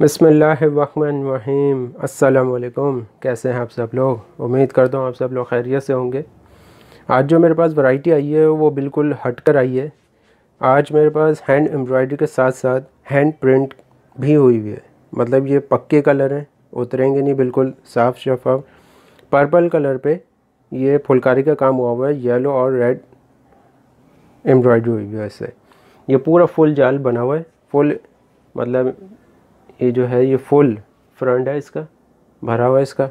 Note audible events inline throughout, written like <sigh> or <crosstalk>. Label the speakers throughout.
Speaker 1: बसमीम अस्सलाम कैसे हैं आप सब लोग? उम्मीद करता हूँ आप सब लोग खैरियत से होंगे। आज जो मेरे पास वैरायटी आई है, वो बिल्कुल हट कर आई है। आज मेरे पास हैंड एम्ब्रॉयडरी के साथ साथ हैंड प्रिंट भी हुई हुई है। मतलब ये पक्के कलर हैं, उतरेंगे नहीं बिल्कुल साफ़ शफाफ। पर्पल कलर पे ये फुलकारी का काम हुआ हुआ है येलो और रेड एम्ब्रॉयडरी हुई हुई है इससे ये पूरा फुल जाल बना हुआ है। फुल मतलब ये जो है, ये फुल फ्रंट है इसका, भरा हुआ है इसका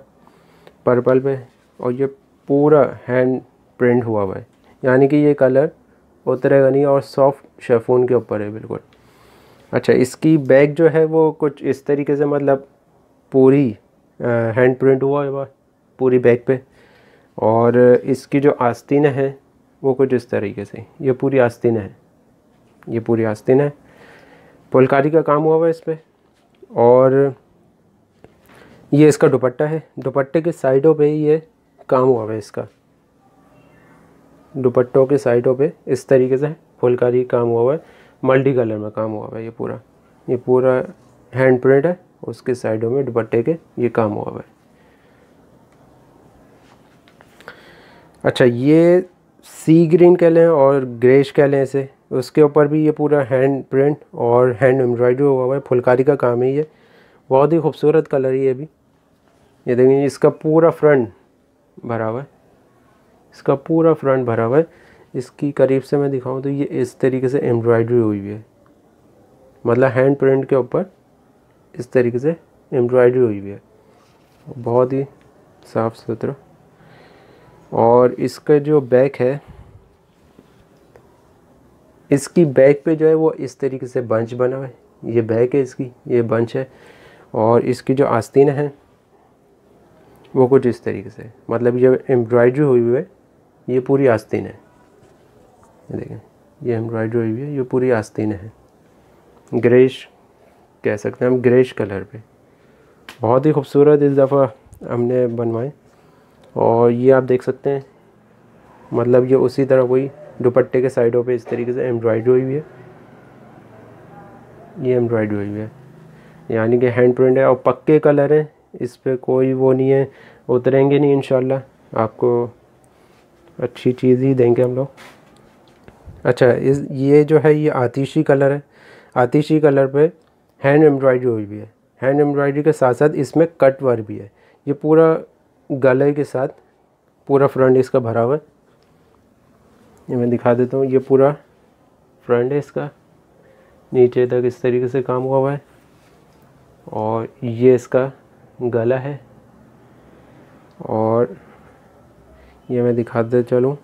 Speaker 1: पर्पल पे और ये पूरा हैंड प्रिंट हुआ हुआ है। यानी कि ये कलर उतरेगा नहीं और सॉफ्ट शेफून के ऊपर है, बिल्कुल। अच्छा इसकी बैग जो है, वो कुछ इस तरीके से मतलब पूरी हैंड प्रिंट हुआ है पूरी बैग पे। और इसकी जो आस्तीन है, वो कुछ इस तरीके से, ये पूरी आस्तीन है, ये पूरी आस्तीन है। पुलकारी का काम हुआ हुआ है इस पर और ये इसका दुपट्टा है। दुपट्टे के साइडों पे ये काम हुआ है इसका। दुपट्टों के साइडों पे इस तरीके से फुलकारी काम हुआ है। मल्टी कलर में काम हुआ है ये पूरा। ये पूरा हैंड प्रिंट है। उसके साइडों में दुपट्टे के ये काम हुआ है। अच्छा ये सी ग्रीन कह लें और ग्रेश कह लें इसे। उसके ऊपर भी ये पूरा हैंड प्रिंट और हैंड एम्ब्रॉयडरी हुआ हुआ है। फुलकारी का काम है ये। बहुत ही खूबसूरत कलर है ये भी। ये देखिए, इसका पूरा फ्रंट भरा हुआ है। इसका पूरा फ्रंट भरा हुआ है। इसकी करीब से मैं दिखाऊँ तो ये इस तरीके से एम्ब्रॉयडरी हुई है। मतलब हैंड प्रिंट के ऊपर इस तरीके से एम्ब्रॉयडरी हुई है। बहुत ही साफ़ सुथरा। और इसका जो बैक है इसकी बैक पे जो है वो इस तरीके से बंच बना है। ये बैक है इसकी, ये बंच है और इसकी जो आस्तीन है, वो कुछ इस तरीके से। मतलब ये एम्ब्रॉयडरी हुई हुई है, ये पूरी आस्तीन है। देखें, ये एम्ब्रॉयडरी हुई हुई है, ये पूरी आस्तीन है। ग्रेश कह सकते हैं हम, ग्रेश कलर पे। बहुत ही खूबसूरत इस दफ़ा हमने बनवाए। और ये आप देख सकते हैं मतलब ये उसी तरह कोई दुपट्टे के साइडों पे इस तरीके से एम्ब्रॉयडरी हुई है। ये एम्ब्रॉयडरी हुई हुई है। यानी कि हैंड प्रिंट है और पक्के कलर हैं। इस पर कोई वो नहीं है। उतरेंगे नहीं इन आपको अच्छी चीज़ ही देंगे हम लोग। अच्छा इस, ये जो है, ये आतिशी कलर है। आतिशी कलर पे हैंड एम्ब्रॉयडरी हुई भी है। हैंड एम्ब्रॉयडरी के साथ साथ इसमें कट वर्क भी है। ये पूरा गले के साथ, पूरा फ्रंट इसका भरा हुआ है। ये मैं दिखा देता हूँ, ये पूरा फ्रंट है इसका। नीचे तक इस तरीके से काम हुआ हुआ है। और ये इसका गला है। और ये मैं दिखा दे चलूँ।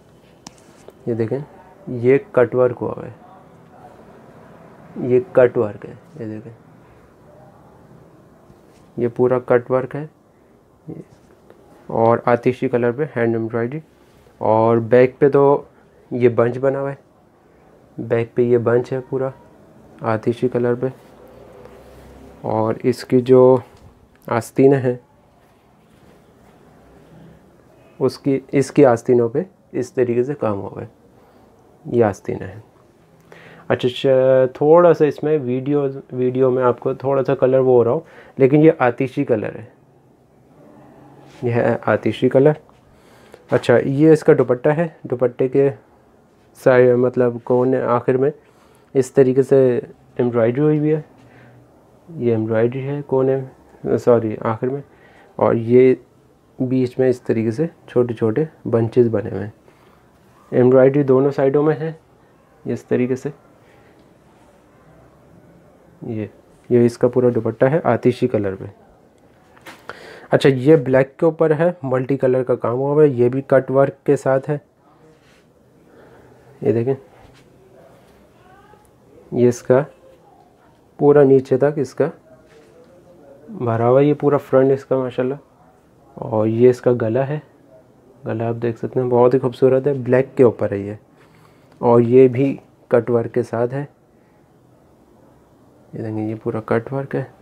Speaker 1: ये देखें, ये कट वर्क हुआ है। ये कट वर्क है, ये देखें। ये पूरा कट वर्क है। और आतिशी कलर पे हैंड एम्ब्रॉयडरी और बैक पे तो ये बंच बना हुआ है। बैक पे ये बंच है पूरा, आतिशी कलर पे। और इसकी जो आस्तीन है, उसकी, इसकी आस्तीनों पे इस तरीके से काम हुआ है। ये आस्तीन है। अच्छा अच्छा थोड़ा सा इसमें वीडियो वीडियो में आपको थोड़ा सा कलर वो हो रहा हो, लेकिन ये आतिशी कलर है। यह है आतिशी कलर। अच्छा ये इसका दुपट्टा है। दुपट्टे के साइड मतलब कोने आखिर में? इस तरीके से एम्ब्रॉयडरी हुई हुई है। ये एम्ब्रॉयडरी है, कोने सॉरी, आखिर में। और ये बीच में इस तरीके से छोटे छोटे बंचेस बने हुए हैं। एम्ब्रॉयडरी दोनों साइडों में है, इस तरीके से। ये ये इसका पूरा दुपट्टा है, आतिशी कलर में। अच्छा ये ब्लैक के ऊपर है, मल्टी कलर का काम हुआ है, ये भी कट वर्क के साथ है। ये देखें। ये इसका पूरा नीचे तक इसका भरा हुआ ये पूरा फ्रंट इसका, माशाल्लाह। और ये इसका गला है। गला आप देख सकते हैं, बहुत ही खूबसूरत है ब्लैक के ऊपर है ये। और ये भी कट वर्क के साथ है। ये देखें, ये पूरा कट वर्क है।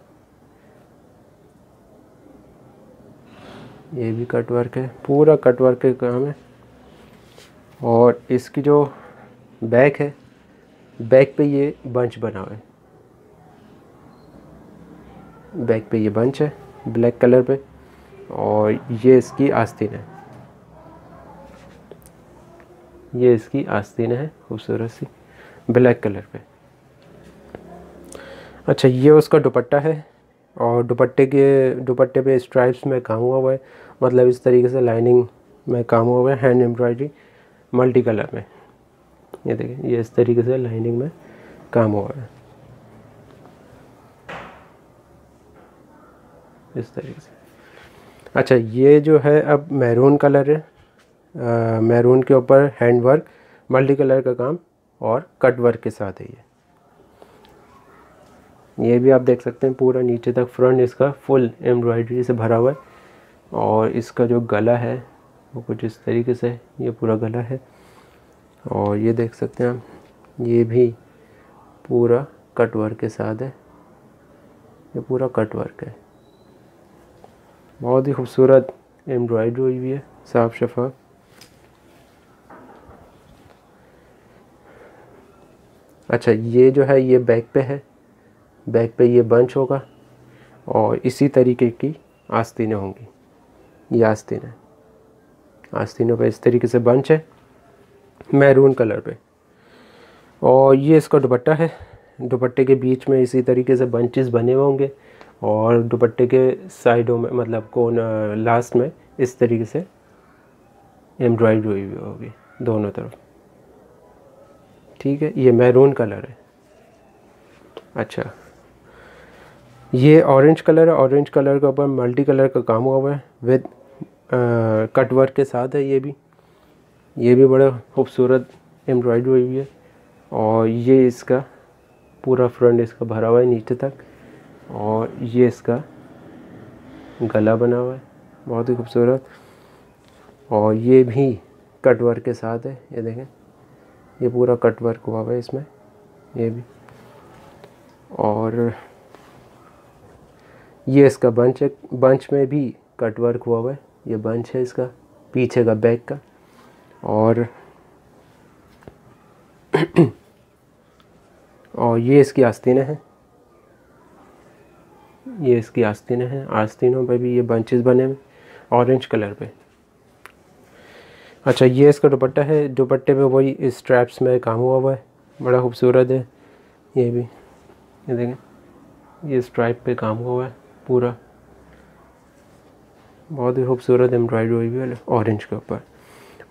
Speaker 1: ये भी कट वर्क है, पूरा कट वर्क के काम है। और इसकी जो बैक है। बैक पे ये बंच बना हुआ है। बैक पे ये बंच है ब्लैक कलर पे, और ये इसकी आस्तीन है। ये इसकी आस्तीन है खूबसूरत सी ब्लैक कलर पे। अच्छा ये उसका दुपट्टा है, और दुपट्टे के, दुपट्टे पे स्ट्राइप्स में काम हुआ हुआ है। मतलब इस तरीके से लाइनिंग में काम हुआ हुआ है हैंड एम्ब्रॉयडरी मल्टी कलर में। ये देखिए ये इस तरीके से लाइनिंग में काम हुआ है। इस तरीके से। अच्छा ये जो है, अब मैरून कलर है। मैरून के ऊपर हैंड वर्क मल्टी कलर का काम और कट वर्क के साथ है ये। ये भी आप देख सकते हैं, पूरा नीचे तक फ्रंट इसका फुल एम्ब्रॉयडरी से भरा हुआ है। और इसका जो गला है, वो कुछ इस तरीके से, ये पूरा गला है। और ये देख सकते हैं आप, ये भी पूरा कट वर्क के साथ है। ये पूरा कट वर्क है। बहुत ही खूबसूरत एम्ब्रॉयडरी हुई हुई है, साफ़ शफाफ अच्छा ये जो है, ये बैक पे है। बैक पे ये बंच होगा और इसी तरीके की आस्तीनें होंगी। ये आस्तीन है। आस्तीनों पे इस तरीके से बंच है। मैरून कलर पे। और ये इसका दुपट्टा है। दुपट्टे के बीच में इसी तरीके से बंचेस बने हुए होंगे और दुपट्टे के साइडों में मतलब कौन लास्ट में इस तरीके से एम्ब्रॉयड हुई हुई होगी दोनों तरफ़। ठीक है, ये मैरून कलर है। अच्छा। ये ऑरेंज कलर है। ऑरेंज कलर के ऊपर मल्टी कलर का काम हुआ हुआ है। विद कट वर्क के साथ है ये भी। ये भी बड़ा खूबसूरत एम्ब्रॉयडरी हुई हुई है। और ये इसका पूरा फ्रंट इसका भरा हुआ है नीचे तक। और ये इसका गला बना हुआ है। बहुत ही खूबसूरत। और ये भी कट वर्क के साथ है, ये देखें। ये पूरा कट वर्क हुआ हुआ है इसमें, ये भी। और ये इसका बंच है, बंच में भी कट वर्क हुआ हुआ है। ये बंच है इसका, पीछे का बैक का। और <clears throat> और ये इसकी आस्तीनें हैं। ये इसकी आस्तीनें हैं। आस्तीनों पे भी ये बंचेस बने हुए ऑरेंज कलर पे। अच्छा ये इसका दुपट्टा है। दुपट्टे पे वही स्ट्रैप्स में काम हुआ हुआ है। बड़ा खूबसूरत है। ये भी, ये देखें, ये स्ट्राइप पे काम हुआ हुआ है पूरा। बहुत ही खूबसूरत एम्ब्रॉयडरी हुई हुई है ऑरेंज के ऊपर।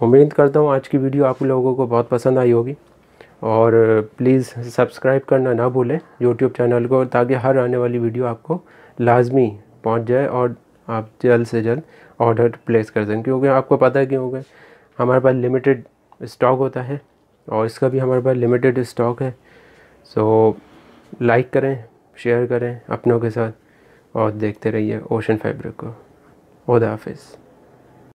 Speaker 1: उम्मीद करता हूँ आज की वीडियो आप लोगों को बहुत पसंद आई होगी। और प्लीज़ सब्सक्राइब करना ना भूलें। यूट्यूब चैनल को, ताकि हर आने वाली वीडियो आपको लाजमी पहुँच जाए और आप जल्द से जल्द ऑर्डर प्लेस कर दें। क्योंकि आपको पता है क्योंकि हमारे पास लिमिटेड स्टॉक होता है और इसका भी हमारे पास लिमिटेड स्टॉक है। सो लाइक करें शेयर करें अपनों के साथ और देखते रहिए ओशन फैब्रिक को। खुदा हाफिज़।